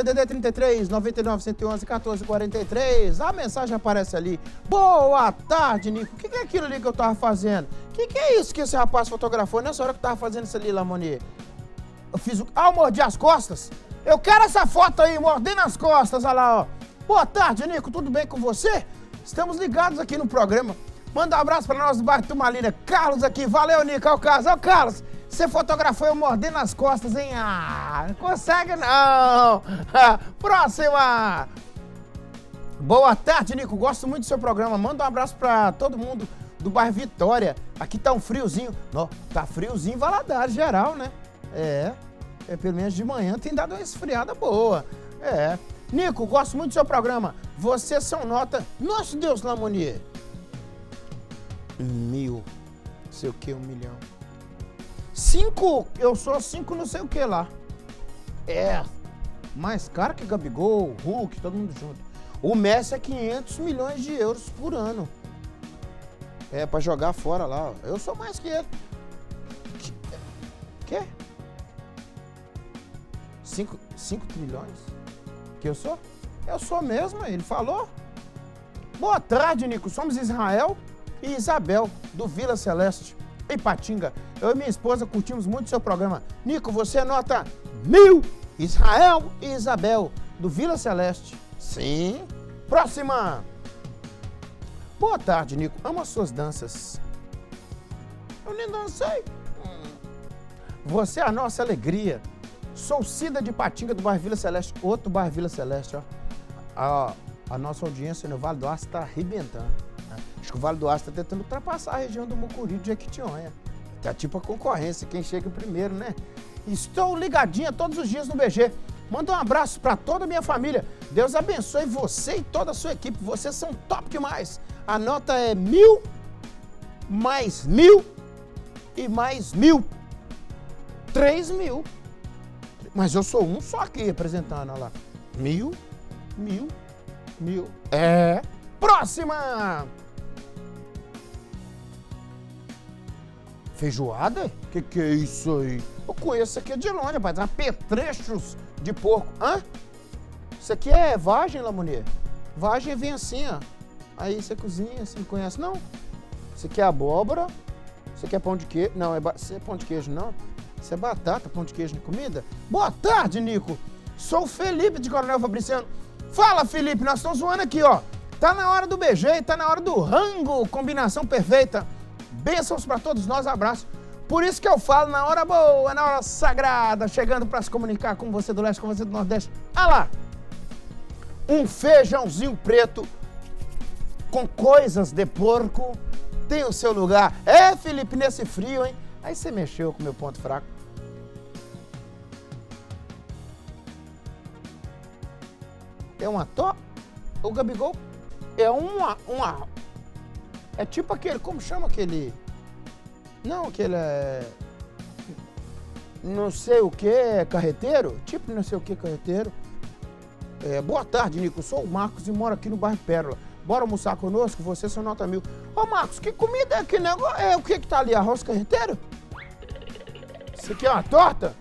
DDD 33 99 111 14 43. A mensagem aparece ali. Boa tarde, Nico. O que, que, é aquilo ali que eu tava fazendo? O que, que, é isso que esse rapaz fotografou nessa hora que eu tava fazendo isso ali, Lamonier? Eu fiz o. Ah, eu mordi as costas? Eu quero essa foto aí, mordendo as costas, olha lá, ó. Boa tarde, Nico. Tudo bem com você? Estamos ligados aqui no programa. Manda um abraço para nós do bairro Tumalina. Carlos aqui. Valeu, Nico. É o Carlos. É o Carlos. Você fotografou eu mordendo as costas, hein? Ah, não consegue não. Próxima. Boa tarde, Nico. Gosto muito do seu programa. Manda um abraço para todo mundo do bairro Vitória. Aqui tá um friozinho. Não, tá friozinho em Valadares, geral, né? É. É, pelo menos de manhã tem dado uma esfriada boa. É. Nico, gosto muito do seu programa. Vocês são nota. Nosso Deus, Lamonier. Mil. Sei o que, um milhão. Cinco, eu sou cinco não sei o que lá. É, mais caro que Gabigol, Hulk, todo mundo junto. O Messi é 500 milhões de euros por ano. É, pra jogar fora lá. Eu sou mais que ele. Quê? 5 trilhões? Que eu sou? Eu sou mesmo, ele falou. Boa tarde, Nico. Somos Israel e Isabel, do Vila Celeste, em Patinga. Eu e minha esposa curtimos muito seu programa. Nico, você anota mil. Israel e Isabel, do Vila Celeste. Sim. Próxima. Boa tarde, Nico. Amo as suas danças. Eu nem dancei. Você é a nossa alegria. Sou Cida de Patinga, do bairro Vila Celeste. Outro bairro Vila Celeste, ó. A, a nossa audiência no Vale do Aço está arrebentando. Acho que o Vale do Aço está tentando ultrapassar a região do Mucuri de Jequitinhonha. Tá tipo a concorrência, quem chega primeiro, né? Estou ligadinha todos os dias no BG. Manda um abraço para toda a minha família. Deus abençoe você e toda a sua equipe. Vocês são top demais. A nota é mil, mais mil e mais mil. Três mil. Mas eu sou um só aqui representando, olha lá. Mil, mil, mil. É. Próxima! Feijoada? Que que é isso aí? Eu conheço isso aqui de longe, rapaz. Apetrechos de porco. Hã? Isso aqui é vagem, Lamonier? Vagem vem assim, ó. Aí você cozinha, você não conhece, não? Isso aqui é abóbora. Isso aqui é pão de queijo. Não, é isso é pão de queijo, não. Isso é batata, pão de queijo de comida. Boa tarde, Nico. Sou o Felipe de Coronel Fabriciano. Fala, Felipe, nós estamos zoando aqui, ó. Tá na hora do BG, tá na hora do rango, combinação perfeita. Bênçãos para todos nós, abraço. Por isso que eu falo na hora boa, na hora sagrada, chegando para se comunicar com você do leste, com você do nordeste. Olha lá, um feijãozinho preto com coisas de porco tem o seu lugar. É, Felipe, nesse frio, hein? Aí você mexeu com o meu ponto fraco. É uma to... O Gabigol é uma, uma é tipo aquele, como chama aquele? Não, aquele é. Não sei o que, carreteiro? Tipo não sei o que, carreteiro. É, boa tarde, Nico. Sou o Marcos e moro aqui no bairro Pérola. Bora almoçar conosco? Você são nota mil. Ô, Marcos, que comida é que negócio? É o que que tá ali? Arroz carreteiro? Isso aqui é uma torta?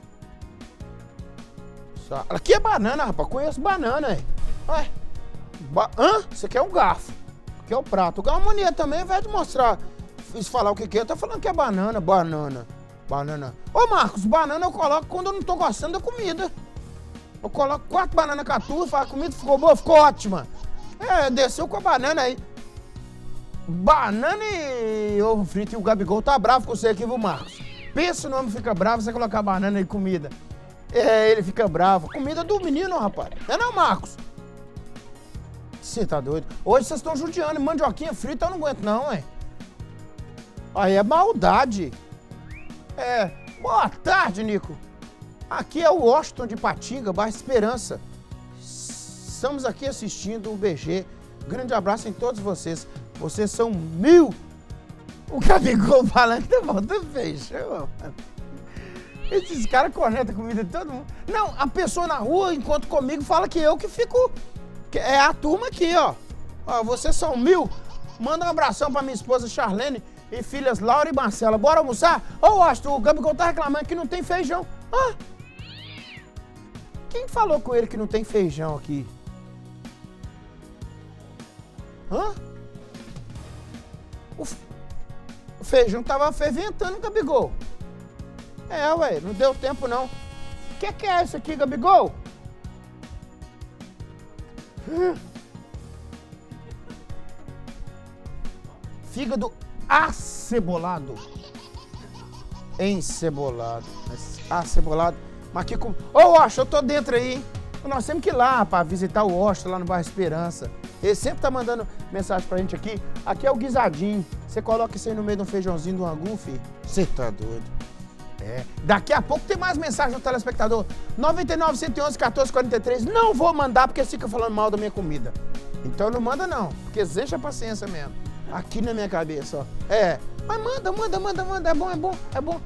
Aqui é banana, rapaz. Conheço banana, hein? Ué. Ba... Hã? Isso aqui é um garfo que é o prato. O Galmonia também, ao invés de mostrar, falar o que, que é, tá falando que é banana, banana, banana. Ô Marcos, banana eu coloco quando eu não tô gostando da comida. Eu coloco quatro bananas catu, falo, a comida ficou boa, ficou ótima. É, desceu com a banana aí. Banana e ovo frito. E o Gabigol tá bravo com você aqui, viu, Marcos? Pensa no homem fica bravo você colocar banana e comida. É, ele fica bravo. Comida do menino, rapaz. É não, Marcos? Você tá doido? Hoje vocês estão judiando. Mandioquinha frita eu não aguento, não, hein? Aí é maldade. É. Boa tarde, Nico. Aqui é o Washington de Patinga, Barra Esperança. Estamos aqui assistindo o BG. Grande abraço em todos vocês. Vocês são mil. O Gabigol falando que tá faltando feijão. Esses caras cornetam comida de todo mundo. Não, a pessoa na rua, enquanto comigo, fala que eu que fico é a turma aqui, ó. Ó, vocês são mil. Manda um abração pra minha esposa Charlene e filhas Laura e Marcela. Bora almoçar? Ô, oh, Astro, o Gabigol tá reclamando que não tem feijão. Ah. Quem falou com ele que não tem feijão aqui? Hã? O, o feijão tava ferventando, Gabigol. É, ué, não deu tempo não. O que, que é isso aqui, Gabigol? Fígado acebolado. Encebolado. Acebolado. Mas que com. Ô, Washington, eu tô dentro aí, hein? Nós temos que ir lá para visitar o Washington lá no bairro Esperança. Ele sempre tá mandando mensagem pra gente aqui. Aqui é o guisadinho. Você coloca isso aí no meio de um feijãozinho de um angu, filho. Você tá doido. É. Daqui a pouco tem mais mensagem do telespectador. 99 111 14 43. Não vou mandar porque fica falando mal da minha comida. Então não manda não, porque deixa a paciência mesmo. Aqui na minha cabeça, ó. É. Mas manda, manda, manda, manda. É bom, é bom, é bom.